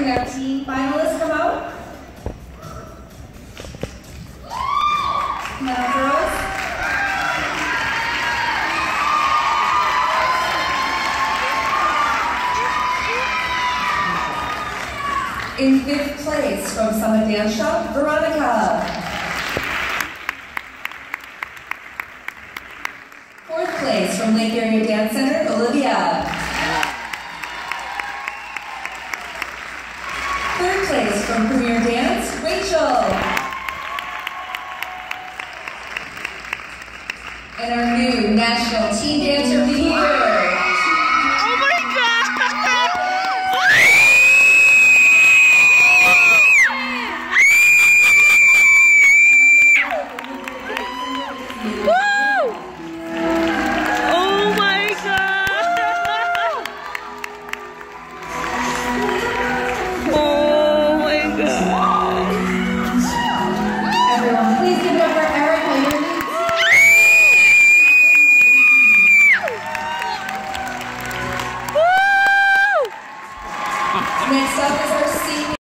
Our teen finalists come out? On, girls. In fifth place from Summit Dance Shop, Veronica. Fourth place from Lake Area Dance Center, Olivia. From Premier Dance, Rachel. And our new National Teen Dancer of the Year, Next up is our senior.